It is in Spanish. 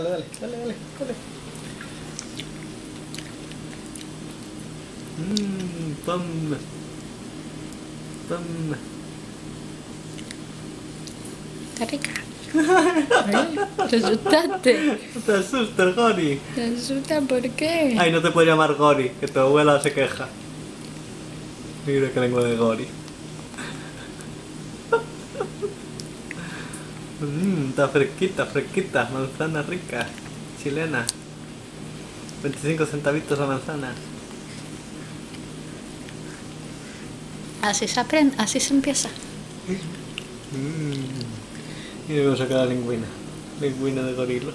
Dale, dale, dale, dale, dale. Mmm, pam. Pam. Está rica. ¿Eh? ¿Te asustaste? No te asustes, Gori. ¿Te asusta por qué? Ay, no te puedo llamar Gori, que tu abuela se queja. Mira que lengua de Gori. Mmm, está fresquita, fresquita, manzana rica, chilena. 25 centavitos la manzana. Así se aprende, así se empieza. Mmm. Y luego sacar la lingüina. Lingüina de gorila.